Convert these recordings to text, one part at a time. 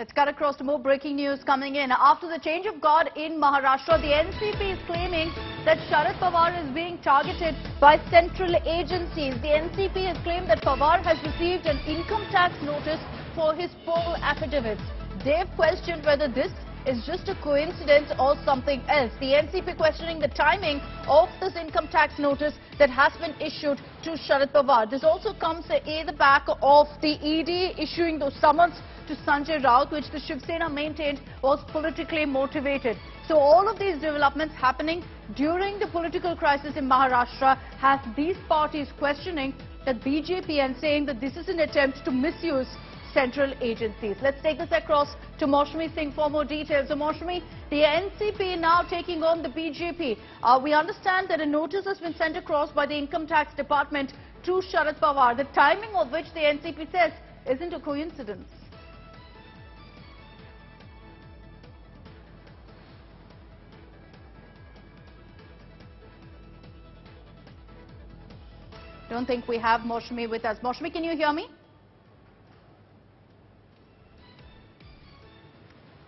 Let's cut across to more breaking news coming in. After the change of guard in Maharashtra, the NCP is claiming that Sharad Pawar is being targeted by central agencies. The NCP has claimed that Pawar has received an income tax notice for his poll affidavits. They've questioned whether this is just a coincidence or something else. The NCP questioning the timing of this income tax notice that has been issued to Sharad Pawar. This also comes in the back of the ED issuing those summons to Sanjay Raut, which the Shiv Sena maintained was politically motivated. So all of these developments happening during the political crisis in Maharashtra has these parties questioning that BJP and saying that this is an attempt to misuse central agencies. Let's take this across to Maushami Singh for more details. So Maushami, the NCP now taking on the BJP. Uh, we understand that a notice has been sent across by the Income Tax Department to Sharad Pawar, the timing of which the NCP says isn't a coincidence. Don't think we have Maushami with us. Maushami, can you hear me?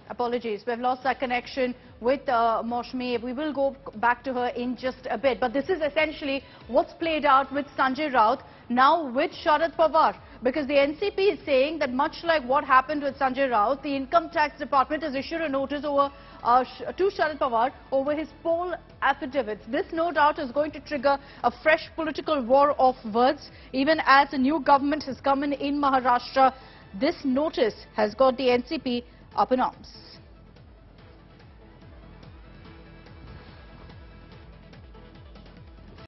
Apologies, we've lost our connection with uh, Maushami. We will go back to her in just a bit. But this is essentially what's played out with Sanjay Raut, now with Sharad Pawar. Because the NCP is saying that much like what happened with Sanjay Raut, the Income Tax Department has issued a notice over uh, to Sharad Pawar over his poll affidavits. This no doubt is going to trigger a fresh political war of words. Even as a new government has come in in Maharashtra, this notice has got the NCP up in arms.